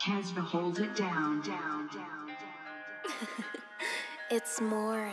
Casper holds it down, down, down, down. It's more.